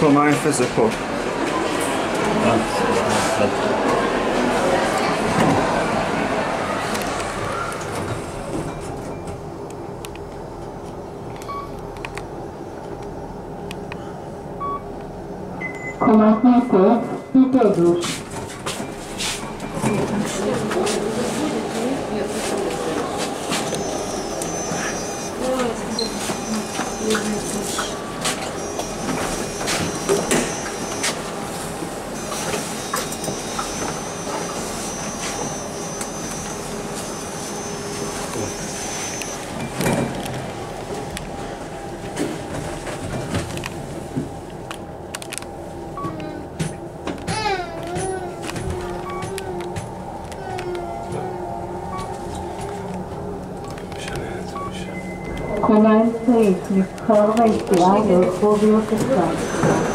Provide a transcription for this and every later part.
For my physical. Coloque em pé e produz. Deus. この SE に乾いて愛を交尾をしてた。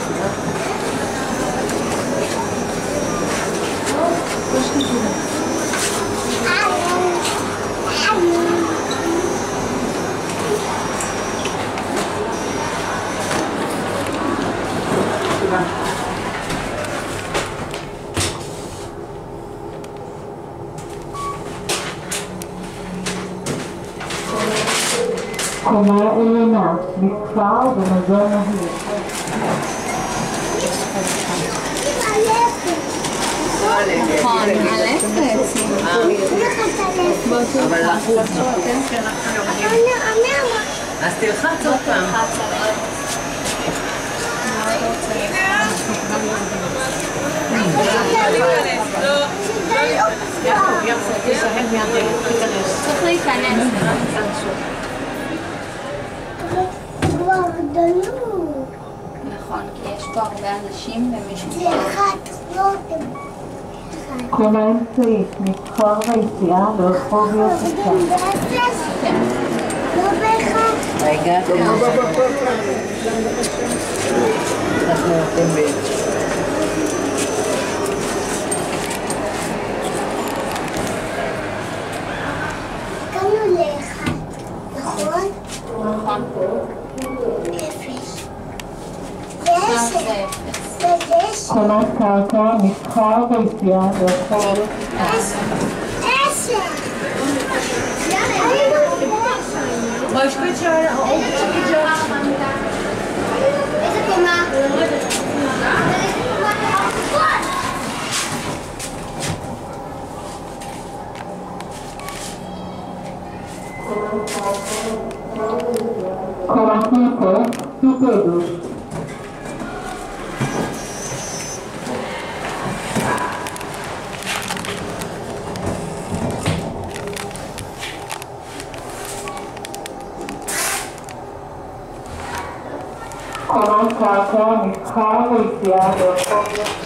מהיר. נכון, מאלפת. אבל לחוץ. אז תלחץ עוד פעם. צריך להיכנס. נכון, כי יש פה הרבה אנשים ומישהו... זה אחד, לא אתם. קומה אמצעית, מסחר ויציאה לרחוב באפס? לא באחד. רגע, אנחנו. Konak tahta, mutfağa da ihtiyaç yok. Başka çare olmayacak. Caracita, Figueiredo. Caracata, Carlos Diabo.